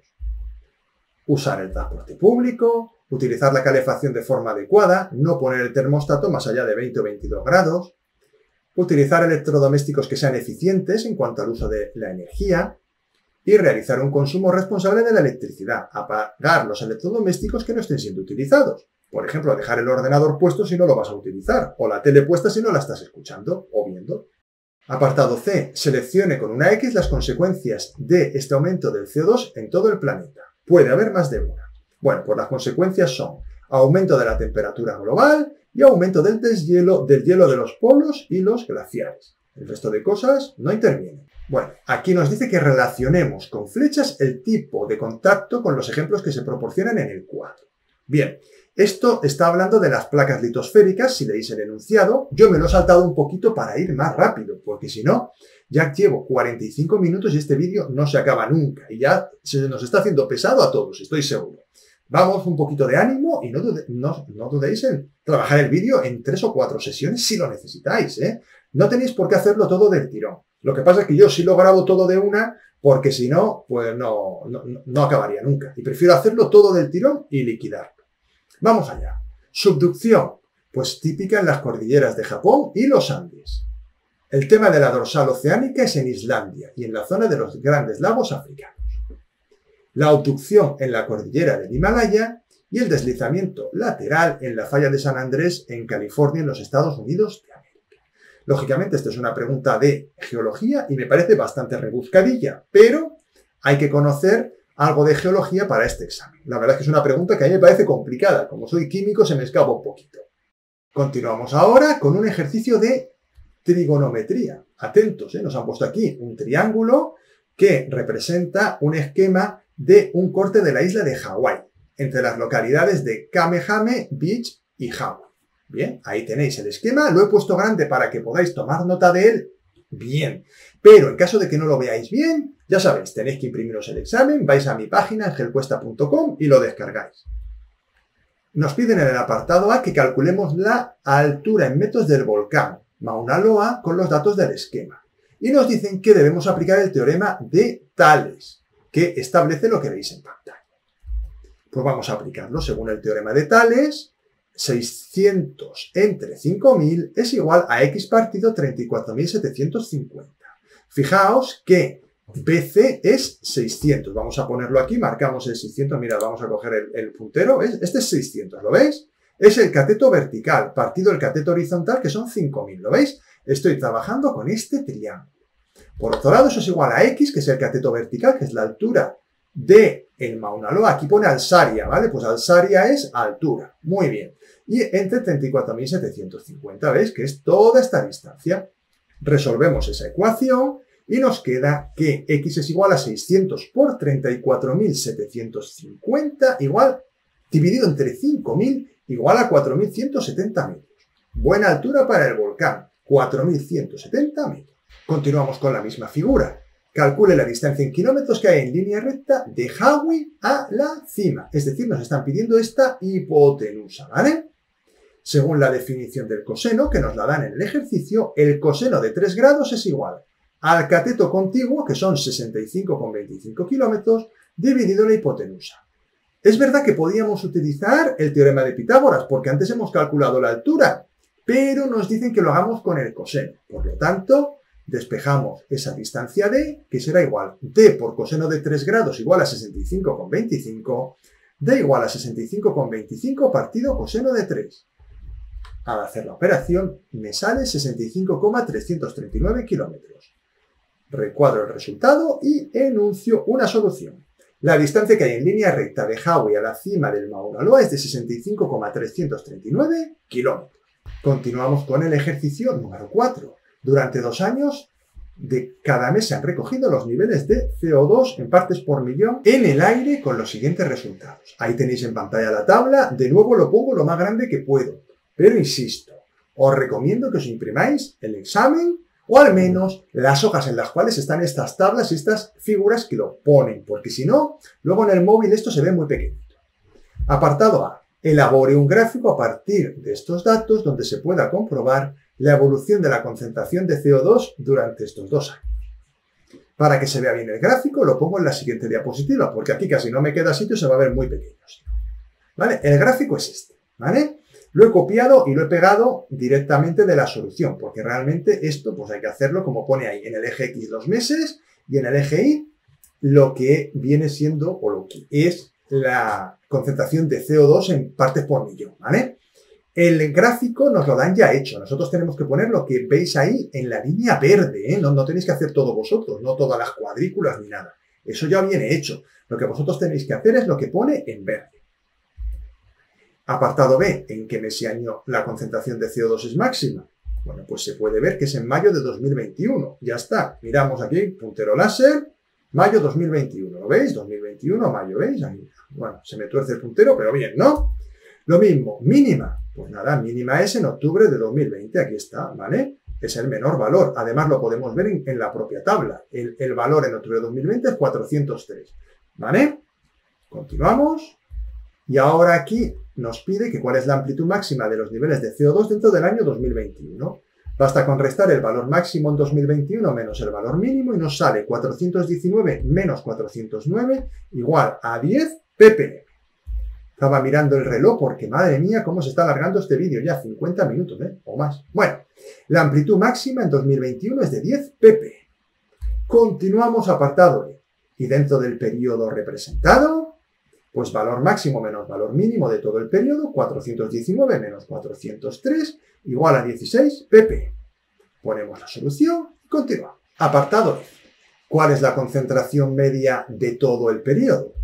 Usar el transporte público, utilizar la calefacción de forma adecuada, no poner el termostato más allá de 20 o 22 grados, utilizar electrodomésticos que sean eficientes en cuanto al uso de la energía y realizar un consumo responsable de la electricidad, apagar los electrodomésticos que no estén siendo utilizados. Por ejemplo, dejar el ordenador puesto si no lo vas a utilizar, o la tele puesta si no la estás escuchando o viendo. Apartado C. Seleccione con una X las consecuencias de este aumento del CO2 en todo el planeta. Puede haber más de una. Bueno, pues las consecuencias son aumento de la temperatura global y aumento del deshielo del hielo de los polos y los glaciares. El resto de cosas no intervienen. Bueno, aquí nos dice que relacionemos con flechas el tipo de contacto con los ejemplos que se proporcionan en el cuadro. Bien, esto está hablando de las placas litosféricas, si leéis el enunciado. Yo me lo he saltado un poquito para ir más rápido, porque si no, ya llevo 45 minutos y este vídeo no se acaba nunca. Y ya se nos está haciendo pesado a todos, estoy seguro. Vamos un poquito de ánimo y no, no, dudéis en trabajar el vídeo en tres o cuatro sesiones si lo necesitáis. ¿eh? No tenéis por qué hacerlo todo del tirón. Lo que pasa es que yo sí lo grabo todo de una porque si no, pues no, no acabaría nunca. Y prefiero hacerlo todo del tirón y liquidarlo. Vamos allá. Subducción, pues típica en las cordilleras de Japón y los Andes. El tema de la dorsal oceánica es en Islandia y en la zona de los grandes lagos africanos la abducción en la cordillera del Himalaya y el deslizamiento lateral en la falla de San Andrés en California, en los Estados Unidos de América. Lógicamente, esto es una pregunta de geología y me parece bastante rebuscadilla, pero hay que conocer algo de geología para este examen. La verdad es que es una pregunta que a mí me parece complicada. Como soy químico, se me escapa un poquito. Continuamos ahora con un ejercicio de trigonometría. Atentos, ¿eh? nos han puesto aquí un triángulo que representa un esquema de un corte de la isla de Hawái, entre las localidades de Kamehame Beach y Hawái. Bien, ahí tenéis el esquema, lo he puesto grande para que podáis tomar nota de él. Bien, pero en caso de que no lo veáis bien, ya sabéis, tenéis que imprimiros el examen, vais a mi página angelcuesta.com y lo descargáis. Nos piden en el apartado A que calculemos la altura en metros del volcán Mauna Loa con los datos del esquema. Y nos dicen que debemos aplicar el teorema de Tales que establece lo que veis en pantalla. Pues vamos a aplicarlo según el teorema de Tales. 600 entre 5.000 es igual a x partido 34.750. Fijaos que BC es 600. Vamos a ponerlo aquí, marcamos el 600. Mirad, vamos a coger el, puntero. Este es 600, ¿lo veis? Es el cateto vertical partido el cateto horizontal, que son 5.000. ¿Lo veis? Estoy trabajando con este triángulo. Por otro lado, eso es igual a x, que es el cateto vertical, que es la altura de el Mauna Loa. Aquí pone alzaria, ¿vale? Pues alzaria es altura. Muy bien. Y entre 34.750, ¿veis? Que es toda esta distancia. Resolvemos esa ecuación y nos queda que x es igual a 600 por 34.750 igual, dividido entre 5.000, igual a 4.170 metros. Buena altura para el volcán, 4.170 metros. Continuamos con la misma figura. Calcule la distancia en kilómetros que hay en línea recta de Hawái a la cima. Es decir, nos están pidiendo esta hipotenusa, ¿vale? Según la definición del coseno, que nos la dan en el ejercicio, el coseno de 3 grados es igual al cateto contiguo, que son 65,25 kilómetros, dividido la hipotenusa. Es verdad que podíamos utilizar el teorema de Pitágoras, porque antes hemos calculado la altura, pero nos dicen que lo hagamos con el coseno. Por lo tanto, despejamos esa distancia d, que será igual d por coseno de 3 grados igual a 65,25, d igual a 65,25 partido coseno de 3. Al hacer la operación me sale 65,339 kilómetros. Recuadro el resultado y enuncio una solución. La distancia que hay en línea recta de Hawái a la cima del Mauna es de 65,339 kilómetros. Continuamos con el ejercicio número 4. Durante dos años de cada mes se han recogido los niveles de CO2 en partes por millón en el aire con los siguientes resultados. Ahí tenéis en pantalla la tabla, de nuevo lo pongo lo más grande que puedo, pero insisto, os recomiendo que os imprimáis el examen o al menos las hojas en las cuales están estas tablas y estas figuras que lo ponen, porque si no, luego en el móvil esto se ve muy pequeñito. Apartado A. Elabore un gráfico a partir de estos datos donde se pueda comprobar la evolución de la concentración de CO2 durante estos dos años. Para que se vea bien el gráfico, lo pongo en la siguiente diapositiva, porque aquí casi no me queda sitio, se va a ver muy pequeño. ¿Vale? El gráfico es este, ¿vale? Lo he copiado y lo he pegado directamente de la solución, porque realmente esto pues hay que hacerlo como pone ahí, en el eje X dos meses y en el eje Y lo que viene siendo o lo que es la concentración de CO2 en partes por millón, ¿vale? El gráfico nos lo dan ya hecho. Nosotros tenemos que poner lo que veis ahí en la línea verde, ¿eh? No, no tenéis que hacer todo vosotros, no todas las cuadrículas ni nada. Eso ya viene hecho. Lo que vosotros tenéis que hacer es lo que pone en verde. Apartado B, ¿en qué mes y año la concentración de CO2 es máxima? Bueno, pues se puede ver que es en mayo de 2021. Ya está. Miramos aquí, puntero láser, mayo 2021. ¿Lo veis? 2021, mayo, ¿veis? Bueno, se me tuerce el puntero, pero bien, ¿no? Lo mismo, mínima. Pues nada, mínima es en octubre de 2020. Aquí está, ¿vale? Es el menor valor. Además, lo podemos ver en, la propia tabla. El, el valor en octubre de 2020 es 403. ¿Vale? Continuamos. Y ahora aquí nos pide que cuál es la amplitud máxima de los niveles de CO2 dentro del año 2021. Basta con restar el valor máximo en 2021 menos el valor mínimo y nos sale 419 menos 409 igual a 10 ppm. Estaba mirando el reloj porque, madre mía, cómo se está alargando este vídeo ya, 50 minutos, ¿eh? O más. Bueno, la amplitud máxima en 2021 es de 10 pp. Continuamos apartado E. Y dentro del periodo representado, pues valor máximo menos valor mínimo de todo el periodo, 419 menos 403, igual a 16 pp. Ponemos la solución y continuamos. Apartado F. ¿Cuál es la concentración media de todo el periodo?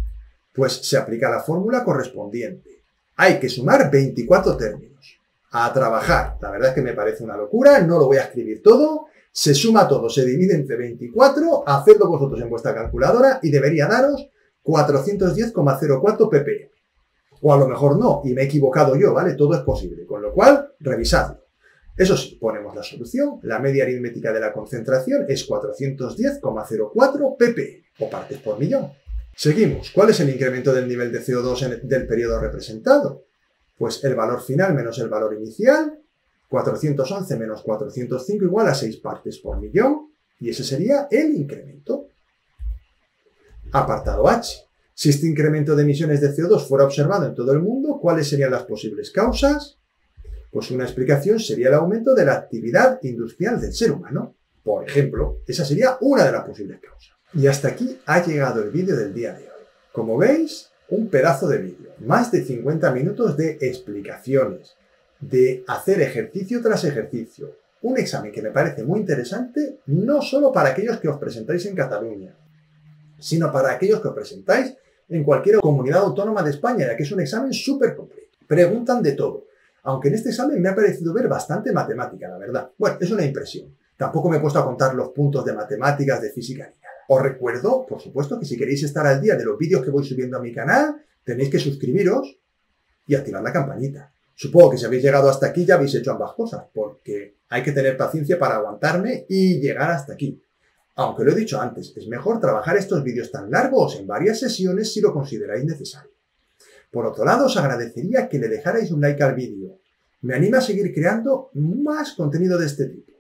Pues se aplica la fórmula correspondiente. Hay que sumar 24 términos. A trabajar. La verdad es que me parece una locura, no lo voy a escribir todo. Se suma todo, se divide entre 24, hacedlo vosotros en vuestra calculadora y debería daros 410,04 ppm. O a lo mejor no, y me he equivocado yo, ¿vale? Todo es posible. Con lo cual, revisadlo. Eso sí, ponemos la solución. La media aritmética de la concentración es 410,04 ppm, o partes por millón. Seguimos. ¿Cuál es el incremento del nivel de CO2 del periodo representado? Pues el valor final menos el valor inicial, 411 menos 405 igual a 6 partes por millón, y ese sería el incremento. Apartado H. Si este incremento de emisiones de CO2 fuera observado en todo el mundo, ¿cuáles serían las posibles causas? Pues una explicación sería el aumento de la actividad industrial del ser humano. Por ejemplo, esa sería una de las posibles causas. Y hasta aquí ha llegado el vídeo del día de hoy. Como veis, un pedazo de vídeo, más de 50 minutos de explicaciones, de hacer ejercicio tras ejercicio. Un examen que me parece muy interesante, no solo para aquellos que os presentáis en Cataluña, sino para aquellos que os presentáis en cualquier comunidad autónoma de España, ya que es un examen súper completo. Preguntan de todo. Aunque en este examen me ha parecido ver bastante matemática, la verdad. Bueno, es una impresión. Tampoco me he puesto a contar los puntos de matemáticas, de física. Os recuerdo, por supuesto, que si queréis estar al día de los vídeos que voy subiendo a mi canal, tenéis que suscribiros y activar la campanita. Supongo que si habéis llegado hasta aquí ya habéis hecho ambas cosas, porque hay que tener paciencia para aguantarme y llegar hasta aquí. Aunque lo he dicho antes, es mejor trabajar estos vídeos tan largos en varias sesiones si lo consideráis necesario. Por otro lado, os agradecería que le dejarais un like al vídeo. Me anima a seguir creando más contenido de este tipo.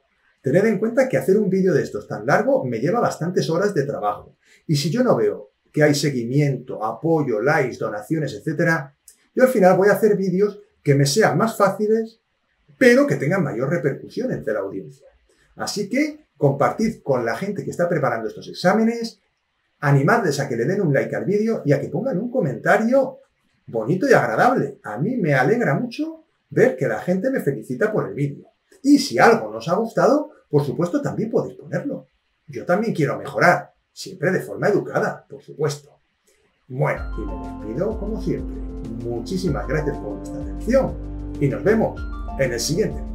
Tened en cuenta que hacer un vídeo de estos tan largo me lleva bastantes horas de trabajo. Y si yo no veo que hay seguimiento, apoyo, likes, donaciones, etc., yo al final voy a hacer vídeos que me sean más fáciles, pero que tengan mayor repercusión entre la audiencia. Así que compartid con la gente que está preparando estos exámenes, animadles a que le den un like al vídeo y a que pongan un comentario bonito y agradable. A mí me alegra mucho ver que la gente me felicita por el vídeo. Y si algo nos ha gustado, por supuesto también podéis ponerlo. Yo también quiero mejorar, siempre de forma educada, por supuesto. Bueno, y me despido como siempre. Muchísimas gracias por vuestra atención y nos vemos en el siguiente.